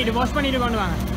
வாஷ் பண்ணிட்டு வாஷ் பண்ணிட்டு கொண்டு வாங்க